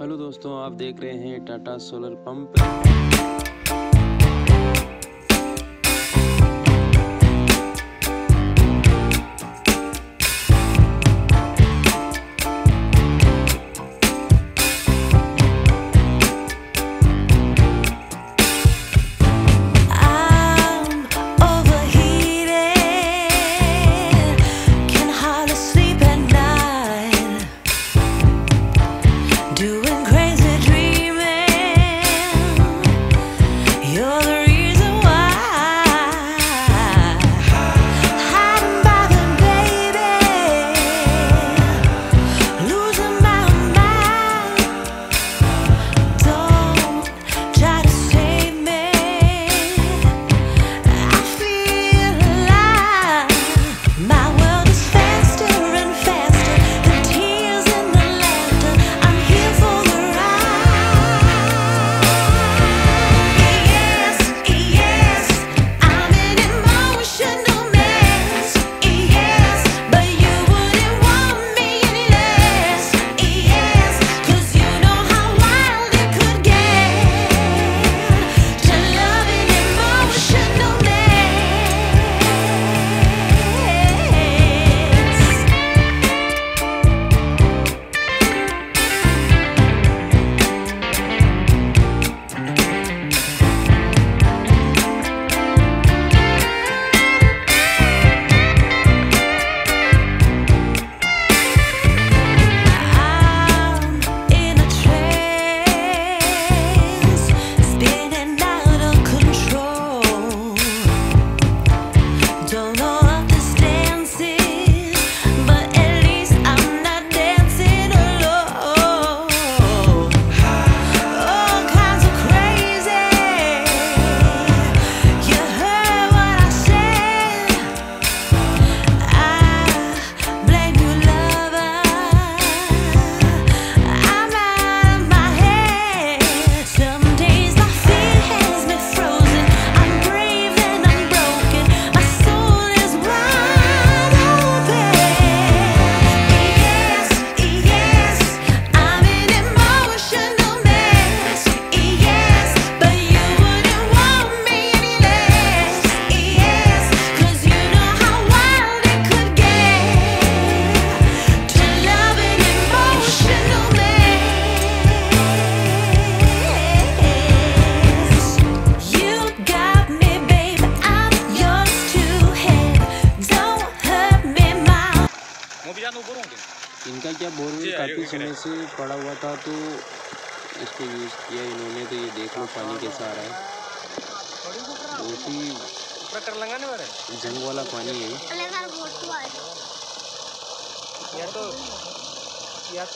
Hello दोस्तों आप देख रहे हैं टाटा सोलर पंप। भी जान ऊपर होंगे। इनका क्या बोरवेल काफ़ी समय से पड़ा हुआ था तो इसको यूज़ किया इन्होंने तो ये देख लो पानी कैसा आ रहा है। बहुत ही जंग वाला पानी है। या तो या तो